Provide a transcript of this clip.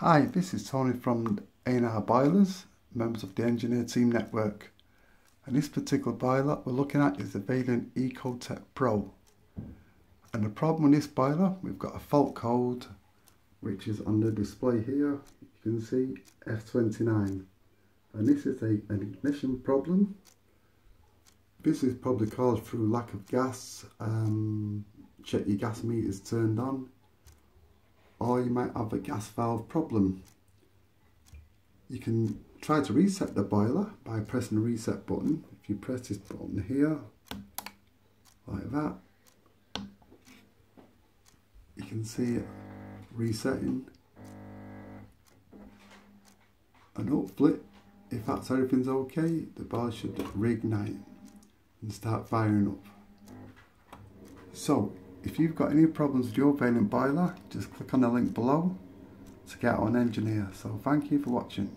Hi, this is Tony from A&R Boilers, members of the Engineer Team Network. And this particular boiler we're looking at is the Vaillant Ecotec Pro. And the problem with this boiler, we've got a fault code which is on the display here. You can see F29. And this is a, an ignition problem. This is probably caused through lack of gas. Um, check your gas meters turned on or you might have a gas valve problem. You can try to reset the boiler by pressing the reset button. If you press this button here, like that, you can see it resetting. And hopefully, if that's everything's okay, the boiler should reignite and start firing up. So, if you've got any problems with your Vaillant boiler, just click on the link below to get on engineer. So thank you for watching.